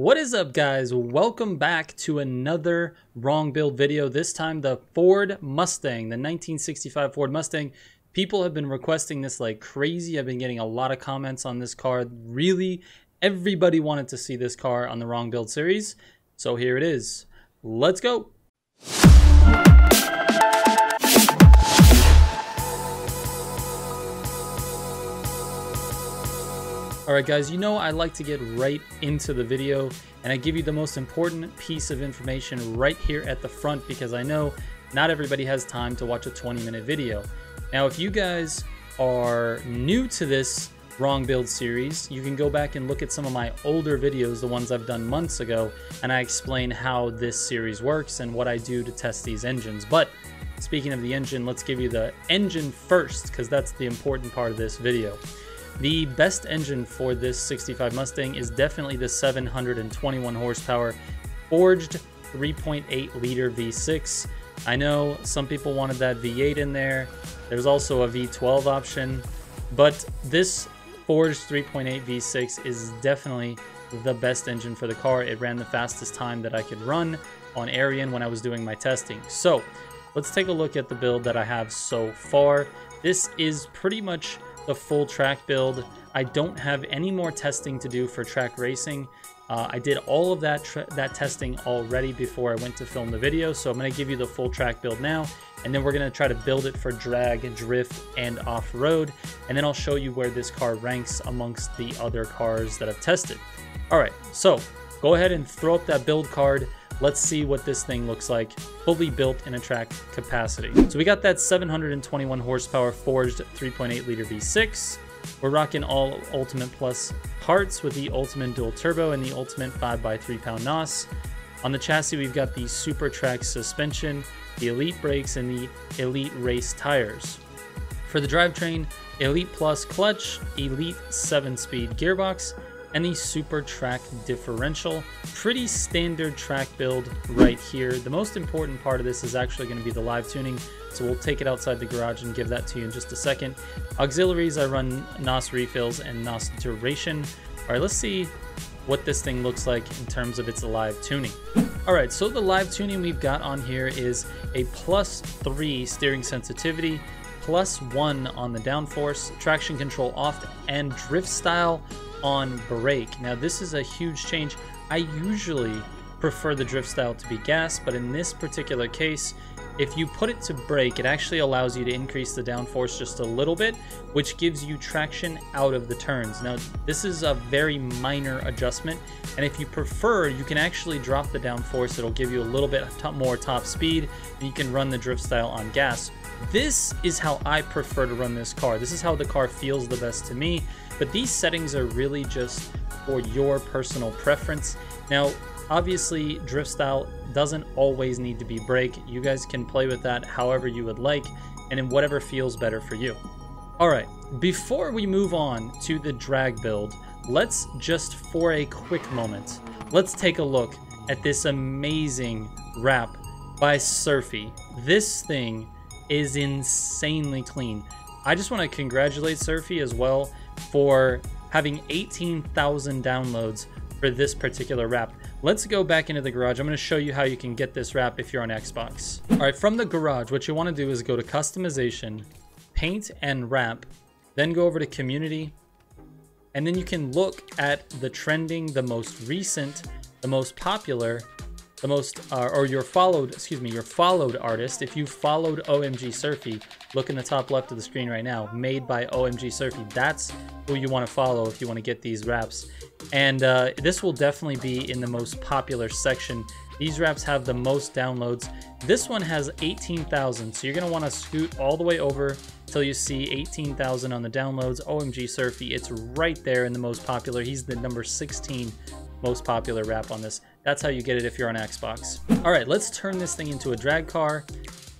What is up guys? Welcome back to another wrong build video. This time the Ford Mustang, the 1965 Ford Mustang. People have been requesting this like crazy. I've been getting a lot of comments on this car. Really, everybody wanted to see this car on the wrong build series. So here it is. Let's go. Alright guys, you know I like to get right into the video and I give you the most important piece of information right here at the front because I know not everybody has time to watch a 20 minute video. Now if you guys are new to this wrong build series, you can go back and look at some of my older videos, the ones I've done months ago, and I explain how this series works and what I do to test these engines. But speaking of the engine, let's give you the engine first because that's the important part of this video. The best engine for this 65 Mustang is definitely the 721 horsepower forged 3.8 liter V6. I know some people wanted that V8 in there. There's also a V12 option, but this forged 3.8 V6 is definitely the best engine for the car. It ran the fastest time that I could run on Arion when I was doing my testing. So let's take a look at the build that I have so far. This is pretty much the full track build. I don't have any more testing to do for track racing. Uh, I did all of that that testing already before I went to film the video, so I'm going to give you the full track build now, and then we're going to try to build it for drag, drift, and off-road, and then I'll show you where this car ranks amongst the other cars that I've tested. All right, so go ahead and throw up that build card. Let's see what this thing looks like fully built in a track capacity. So we got that 721 horsepower forged 3.8 liter V6. We're rocking all Ultimate Plus parts with the Ultimate Dual Turbo and the Ultimate 5x3 pound NOS. On the chassis, we've got the Super Track suspension, the Elite brakes, and the Elite Race tires. For the drivetrain, Elite Plus clutch, Elite 7-speed gearbox, the super track differential. Pretty standard track build right here. The most important part of this is actually going to be the live tuning, so we'll take it outside the garage and give that to you in just a second. Auxiliaries, I run NOS refills and NOS duration. All right, let's see what this thing looks like in terms of its live tuning. All right, so the live tuning we've got on here is a plus three steering sensitivity, plus one on the downforce, traction control off, and drift style on brake. Now this is a huge change. I usually prefer the drift style to be gas, but in this particular case, if you put it to brake, it actually allows you to increase the downforce just a little bit, which gives you traction out of the turns. Now, this is a very minor adjustment, and if you prefer, you can actually drop the downforce. It'll give you a little bit more top speed, and you can run the drift style on gas. This is how I prefer to run this car. This is how the car feels the best to me. But these settings are really just for your personal preference. Now, obviously, drift style doesn't always need to be brake. You guys can play with that however you would like and in whatever feels better for you. All right, before we move on to the drag build, let's just for a quick moment, let's take a look at this amazing wrap by Surfy. This thing is insanely clean. I just want to congratulate Surfy as well for having 18,000 downloads for this particular wrap. Let's go back into the garage. I'm going to show you how you can get this wrap if you're on Xbox. All right, from the garage, what you want to do is go to customization, paint and wrap, then go over to community, and then you can look at the trending, the most recent, the most popular, the most, uh, or your followed, excuse me, your followed artist. If you followed OMG Surfy, look in the top left of the screen right now, made by OMG Surfy. That's who you want to follow if you want to get these wraps. And uh, this will definitely be in the most popular section. These wraps have the most downloads. This one has 18,000, so you're going to want to scoot all the way over till you see 18,000 on the downloads. OMG Surfy, it's right there in the most popular. He's the number 16 most popular wrap on this. That's how you get it if you're on Xbox. All right, let's turn this thing into a drag car.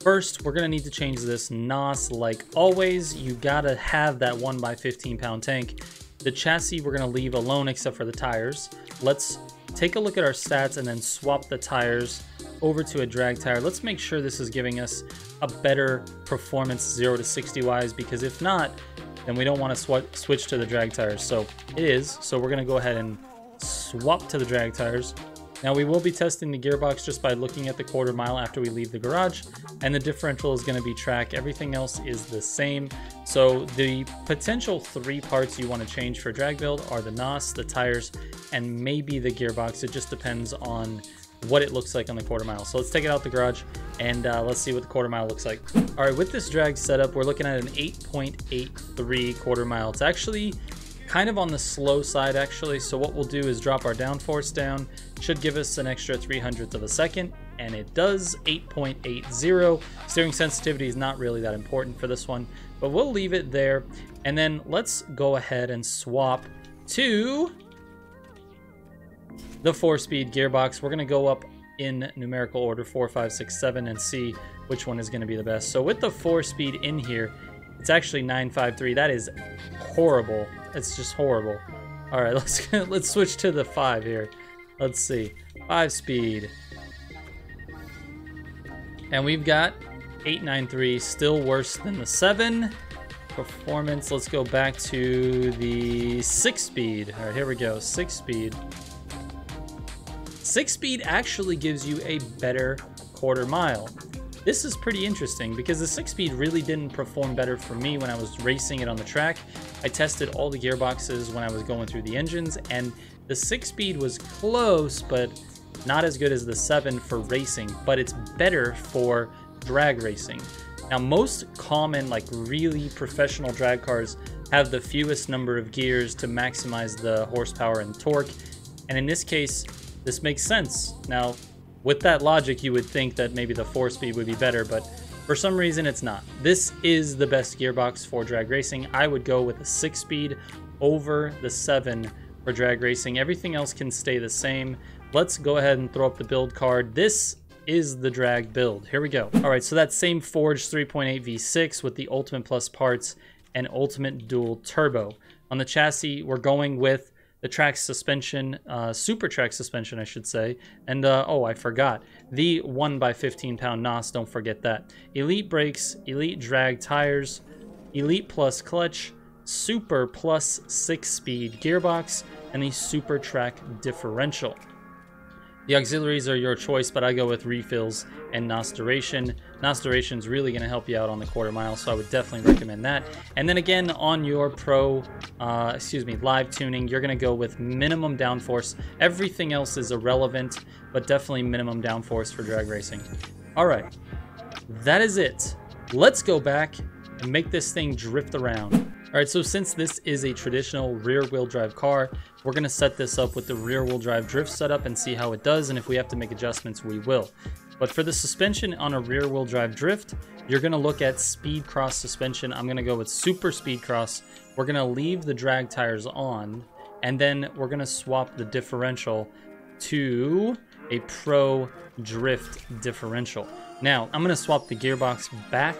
First, we're gonna need to change this NOS like always. You gotta have that one by 15 pound tank. The chassis we're gonna leave alone except for the tires. Let's take a look at our stats and then swap the tires over to a drag tire. Let's make sure this is giving us a better performance 0 to 60 wise because if not, then we don't want to sw switch to the drag tires. So it is. So we're going to go ahead and swap to the drag tires. Now we will be testing the gearbox just by looking at the quarter mile after we leave the garage and the differential is going to be track. Everything else is the same. So the potential three parts you want to change for drag build are the NOS, the tires, and maybe the gearbox. It just depends on what it looks like on the quarter mile. So let's take it out the garage and uh, let's see what the quarter mile looks like. All right, with this drag setup, we're looking at an 8.83 quarter mile. It's actually kind of on the slow side actually. So what we'll do is drop our downforce down, should give us an extra 300th of a second, and it does 8.80. Steering sensitivity is not really that important for this one, but we'll leave it there. And then let's go ahead and swap to the four-speed gearbox. We're gonna go up in numerical order, four, five, six, seven, and see which one is gonna be the best. So with the four-speed in here, it's actually 953. That is horrible. It's just horrible. All right, let's let's switch to the five here. Let's see, five speed, and we've got 893, still worse than the seven. Performance, let's go back to the six speed. All right, here we go, six speed. Six speed actually gives you a better quarter mile. This is pretty interesting because the 6-speed really didn't perform better for me when I was racing it on the track. I tested all the gearboxes when I was going through the engines and the 6-speed was close but not as good as the 7 for racing, but it's better for drag racing. Now most common like really professional drag cars have the fewest number of gears to maximize the horsepower and torque and in this case this makes sense. Now with that logic, you would think that maybe the 4-speed would be better, but for some reason it's not. This is the best gearbox for drag racing. I would go with a 6-speed over the 7 for drag racing. Everything else can stay the same. Let's go ahead and throw up the build card. This is the drag build. Here we go. All right, so that same Forge 3.8 V6 with the Ultimate Plus parts and Ultimate Dual Turbo. On the chassis, we're going with the track suspension, uh, super track suspension, I should say. And uh, oh, I forgot the 1 by 15 pound NOS. Don't forget that. Elite brakes, elite drag tires, elite plus clutch, super plus six speed gearbox, and the super track differential. The auxiliaries are your choice, but I go with refills and NOS duration. NOS duration is really going to help you out on the quarter mile, so I would definitely recommend that. And then again, on your pro, uh, excuse me, live tuning, you're going to go with minimum downforce. Everything else is irrelevant, but definitely minimum downforce for drag racing. All right, that is it. Let's go back and make this thing drift around. All right, so since this is a traditional rear wheel drive car, we're gonna set this up with the rear wheel drive drift setup and see how it does. And if we have to make adjustments, we will. But for the suspension on a rear wheel drive drift, you're gonna look at speed cross suspension. I'm gonna go with super speed cross. We're gonna leave the drag tires on and then we're gonna swap the differential to a pro drift differential. Now, I'm gonna swap the gearbox back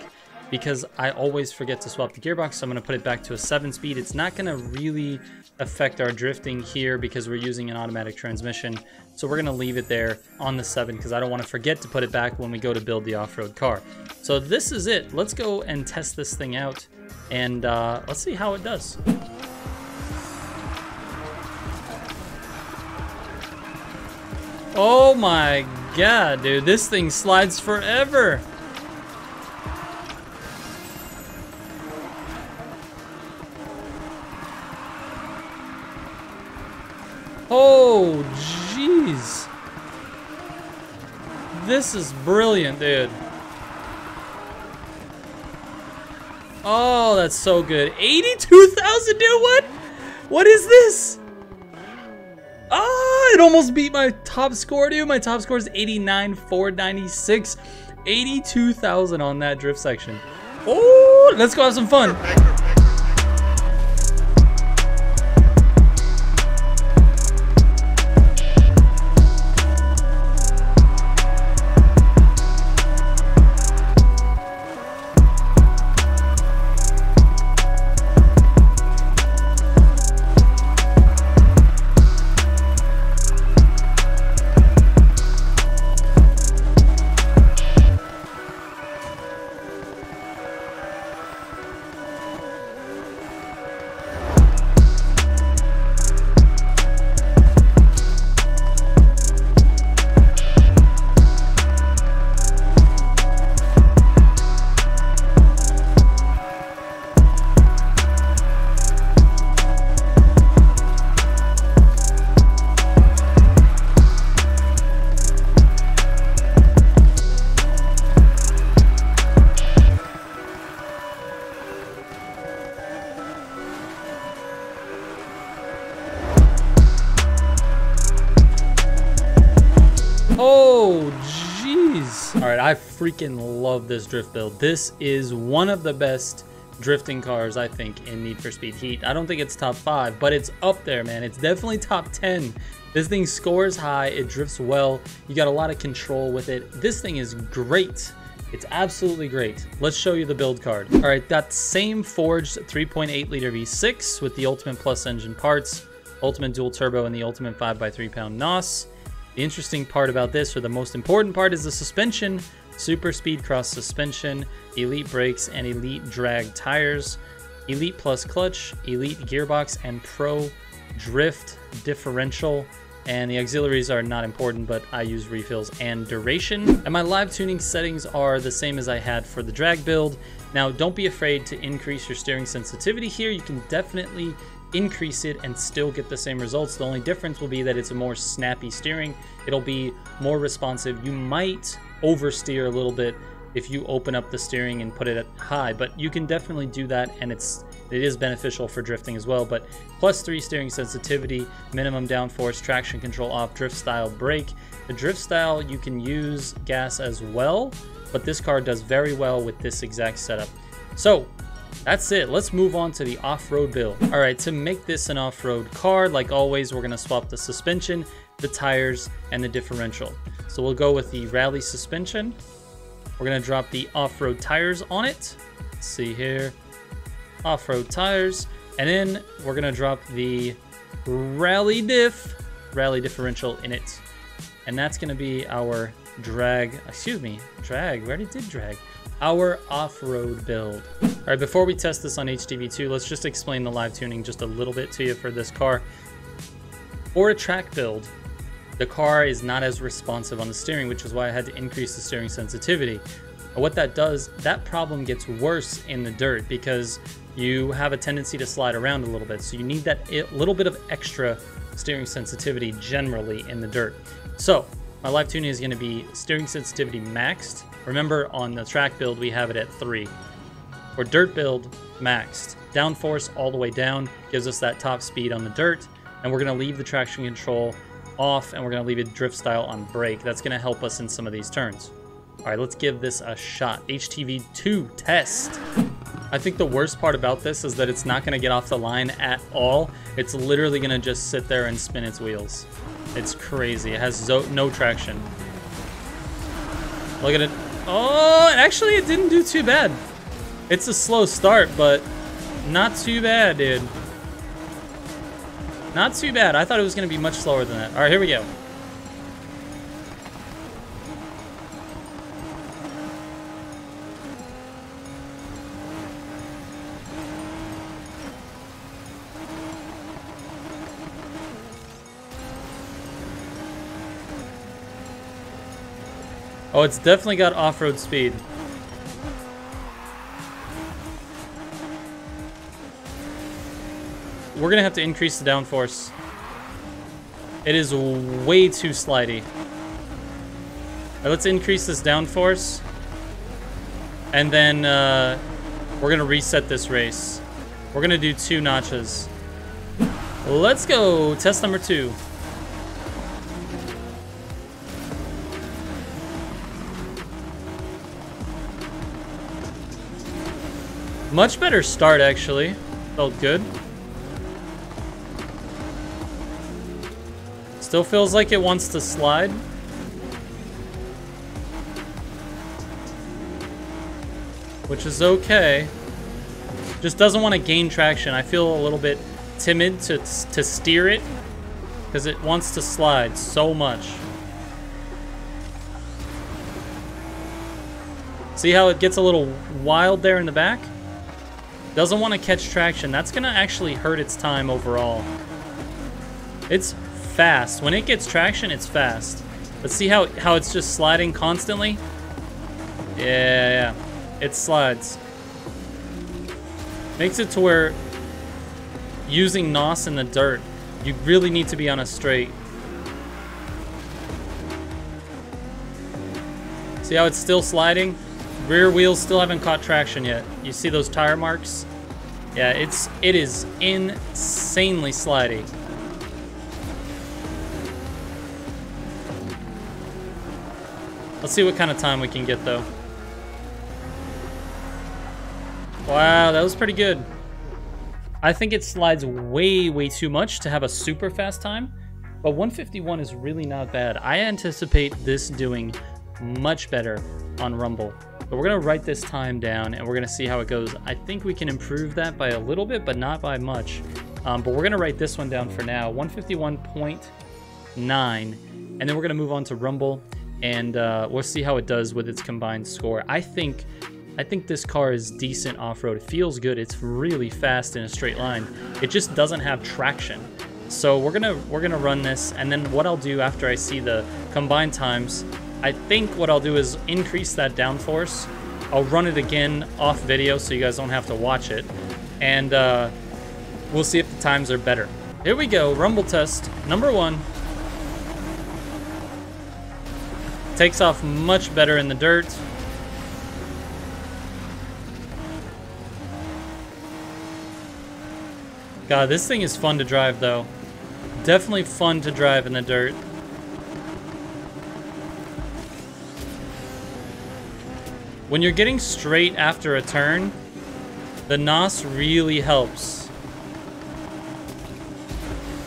because I always forget to swap the gearbox. So I'm going to put it back to a 7 speed. It's not going to really affect our drifting here because we're using an automatic transmission. So we're going to leave it there on the 7 because I don't want to forget to put it back when we go to build the off-road car. So this is it. Let's go and test this thing out and uh, let's see how it does. Oh my god, dude. This thing slides forever. Oh, jeez. This is brilliant, dude. Oh, that's so good. 82,000, dude, what? What is this? Ah, it almost beat my top score, dude. My top score is eighty-nine 89,496. 82,000 on that drift section. Oh, let's go have some fun. Freaking love this drift build. This is one of the best drifting cars, I think, in Need for Speed Heat. I don't think it's top five, but it's up there, man. It's definitely top 10. This thing scores high, it drifts well, you got a lot of control with it. This thing is great. It's absolutely great. Let's show you the build card. All right, that same forged 3.8 liter V6 with the Ultimate Plus engine parts, Ultimate Dual Turbo, and the Ultimate 5x3 pound NOS. The interesting part about this, or the most important part, is the suspension. Super Speed Cross suspension, Elite brakes, and Elite drag tires. Elite Plus clutch, Elite gearbox, and Pro drift differential. And the auxiliaries are not important, but I use refills and duration. And my live tuning settings are the same as I had for the drag build. Now, don't be afraid to increase your steering sensitivity here. You can definitely increase it and still get the same results. The only difference will be that it's a more snappy steering. It'll be more responsive. You might oversteer a little bit if you open up the steering and put it at high, but you can definitely do that and it's it is beneficial for drifting as well. But plus three steering sensitivity, minimum downforce, traction control off, drift style brake. The drift style you can use gas as well, but this car does very well with this exact setup. So that's it. Let's move on to the off-road build. All right, to make this an off-road car, like always, we're gonna swap the suspension, the tires, and the differential. So we'll go with the rally suspension. We're gonna drop the off-road tires on it. Let's see here, off-road tires. And then we're gonna drop the rally diff, rally differential in it. And that's gonna be our drag, excuse me, drag, we already did drag. Our off-road build. All right, before we test this on HTV2, let's just explain the live tuning just a little bit to you for this car. For a track build, the car is not as responsive on the steering, which is why I had to increase the steering sensitivity. And what that does, that problem gets worse in the dirt because you have a tendency to slide around a little bit. So you need that little bit of extra steering sensitivity generally in the dirt. So my live tuning is gonna be steering sensitivity maxed. Remember on the track build, we have it at three. For dirt build, maxed. Downforce all the way down gives us that top speed on the dirt. And we're gonna leave the traction control off and we're gonna leave it drift style on brake. That's gonna help us in some of these turns. All right, let's give this a shot. HTV2 test. I think the worst part about this is that it's not gonna get off the line at all. It's literally gonna just sit there and spin its wheels. It's crazy. It has no traction. Look at it. Oh, actually it didn't do too bad. It's a slow start, but not too bad, dude. Not too bad. I thought it was going to be much slower than that. All right, here we go. Oh, it's definitely got off-road speed. We're gonna have to increase the downforce. It is way too slidey. Right, let's increase this downforce. And then uh, we're gonna reset this race. We're gonna do two notches. Let's go, test number two. Much better start, actually. Felt good. Still feels like it wants to slide. Which is okay. Just doesn't want to gain traction. I feel a little bit timid to, to steer it. Because it wants to slide so much. See how it gets a little wild there in the back? Doesn't want to catch traction. That's going to actually hurt its time overall. It's fast. When it gets traction, it's fast. But see how, how it's just sliding constantly? Yeah, yeah. It slides. Makes it to where using NOS in the dirt, you really need to be on a straight. See how it's still sliding? Rear wheels still haven't caught traction yet. You see those tire marks? Yeah, it's it is insanely slidey. Let's see what kind of time we can get, though. Wow, that was pretty good. I think it slides way, way too much to have a super fast time, but 151 is really not bad. I anticipate this doing much better on Rumble. But we're going to write this time down, and we're going to see how it goes. I think we can improve that by a little bit, but not by much. Um, but we're going to write this one down for now, 151.9, and then we're going to move on to Rumble, and uh, we'll see how it does with its combined score. I think I think this car is decent off-road. It feels good. It's really fast in a straight line. It just doesn't have traction. So we're gonna we're gonna run this, and then what I'll do after I see the combined times, I think what I'll do is increase that downforce. I'll run it again off video so you guys don't have to watch it, and uh, we'll see if the times are better. Here we go, rumble test number one. Takes off much better in the dirt. God, this thing is fun to drive, though. Definitely fun to drive in the dirt. When you're getting straight after a turn, the NOS really helps.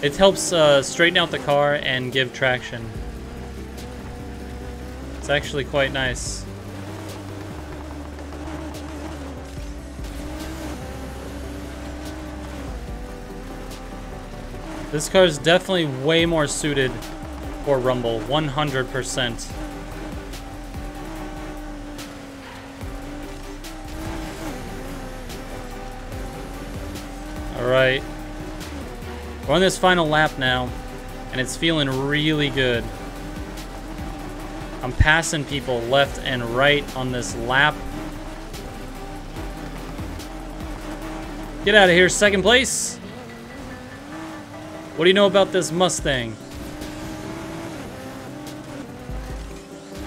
It helps uh, straighten out the car and give traction. It's actually quite nice. This car is definitely way more suited for Rumble, 100%. Alright. We're on this final lap now, and it's feeling really good. I'm passing people left and right on this lap. Get out of here, second place. What do you know about this Mustang?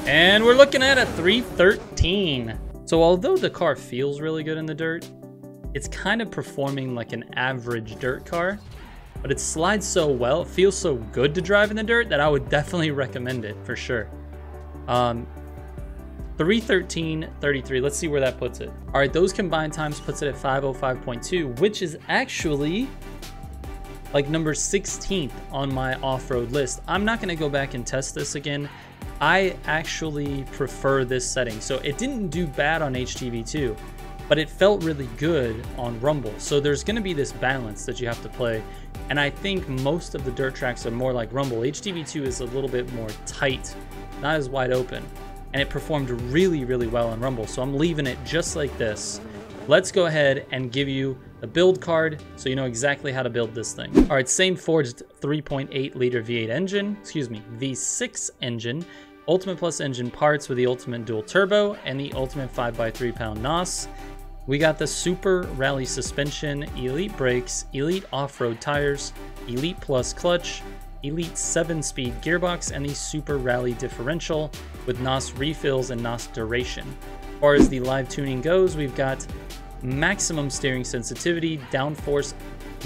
And we're looking at a 313. So although the car feels really good in the dirt, it's kind of performing like an average dirt car, but it slides so well, it feels so good to drive in the dirt that I would definitely recommend it for sure. Um, 313.33, let's see where that puts it. All right, those combined times puts it at 505.2, which is actually like number 16th on my off-road list. I'm not gonna go back and test this again. I actually prefer this setting. So it didn't do bad on HTV2, but it felt really good on Rumble. So there's gonna be this balance that you have to play. And I think most of the dirt tracks are more like Rumble. HTV2 is a little bit more tight, not as wide open. And it performed really, really well on Rumble. So I'm leaving it just like this. Let's go ahead and give you a build card so you know exactly how to build this thing. All right, same forged 3.8 liter V8 engine, excuse me, V6 engine, Ultimate Plus engine parts with the Ultimate Dual Turbo and the Ultimate 5x3 pound NOS. We got the Super Rally suspension, Elite brakes, Elite off-road tires, Elite Plus clutch, Elite 7-speed gearbox, and the Super Rally differential with NOS refills and NOS duration. As far as the live tuning goes, we've got maximum steering sensitivity, downforce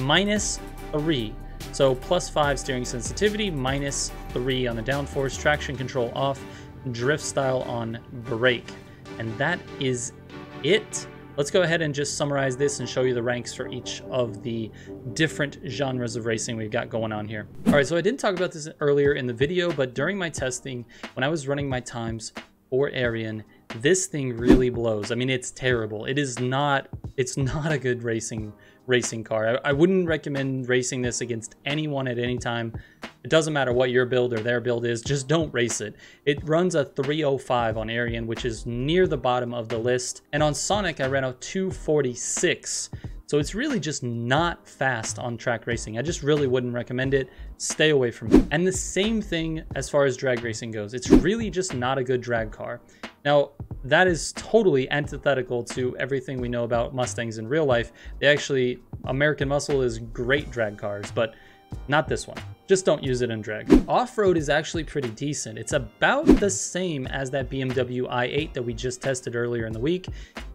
minus 3. So plus 5 steering sensitivity, minus 3 on the downforce, traction control off, drift style on brake. And that is it. Let's go ahead and just summarize this and show you the ranks for each of the different genres of racing we've got going on here. All right, so I didn't talk about this earlier in the video, but during my testing, when I was running my times for Arian, this thing really blows. I mean, it's terrible. It is not, it's not a good racing racing car. I, I, wouldn't recommend racing this against anyone at any time. It doesn't matter what your build or their build is, just don't race it. It runs a 305 on Arian, which is near the bottom of the list. And on Sonic, I ran a 246. So it's really just not fast on track racing. I just really wouldn't recommend it. Stay away from it. And the same thing as far as drag racing goes. It's really just not a good drag car. Now, that is totally antithetical to everything we know about Mustangs in real life. They actually, American Muscle is great drag cars, but not this one. Just don't use it in drag. Off-road is actually pretty decent. It's about the same as that BMW i8 that we just tested earlier in the week.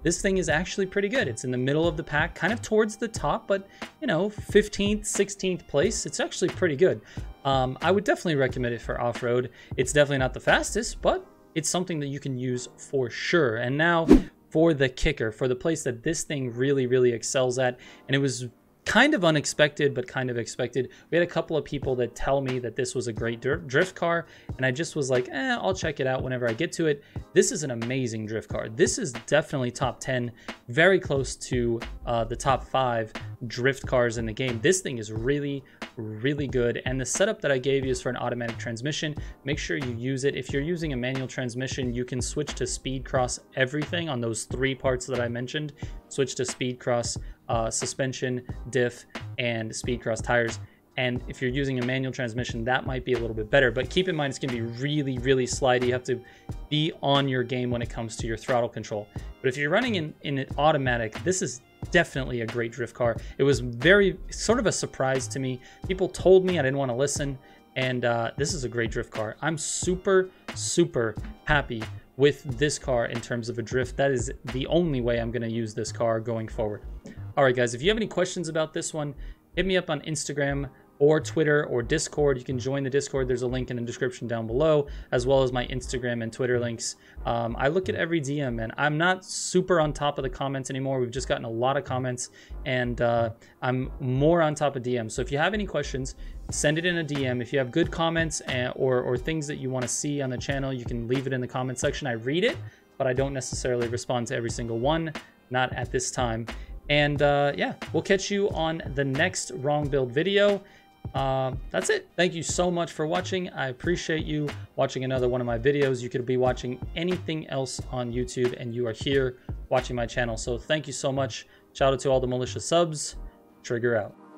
This thing is actually pretty good. It's in the middle of the pack, kind of towards the top, but you know, 15th, 16th place. It's actually pretty good. Um, I would definitely recommend it for off-road. It's definitely not the fastest, but it's something that you can use for sure. And now for the kicker, for the place that this thing really, really excels at. And it was kind of unexpected, but kind of expected. We had a couple of people that tell me that this was a great drift car, and I just was like, eh, I'll check it out whenever I get to it. This is an amazing drift car. This is definitely top 10, very close to uh, the top five drift cars in the game. This thing is really, really good, and the setup that I gave you is for an automatic transmission. Make sure you use it. If you're using a manual transmission, you can switch to speed cross everything on those three parts that I mentioned. Switch to speed cross uh, suspension, diff, and speed cross tires. And if you're using a manual transmission, that might be a little bit better. But keep in mind, it's to be really, really slidey. You have to be on your game when it comes to your throttle control. But if you're running in, in an automatic, this is definitely a great drift car. It was very, sort of a surprise to me. People told me I didn't want to listen. And uh, this is a great drift car. I'm super, super happy with this car in terms of a drift. That is the only way I'm going to use this car going forward. All right, guys, if you have any questions about this one, hit me up on Instagram or Twitter or Discord. You can join the Discord. There's a link in the description down below, as well as my Instagram and Twitter links. Um, I look at every DM, and I'm not super on top of the comments anymore. We've just gotten a lot of comments, and uh, I'm more on top of DM. So if you have any questions, send it in a DM. If you have good comments and, eh, or, or things that you want to see on the channel, you can leave it in the comment section. I read it, but I don't necessarily respond to every single one, not at this time. And uh, yeah, we'll catch you on the next wrong build video. Uh, that's it. Thank you so much for watching. I appreciate you watching another one of my videos. You could be watching anything else on YouTube and you are here watching my channel. So thank you so much. Shout out to all the militia subs. Trigger out.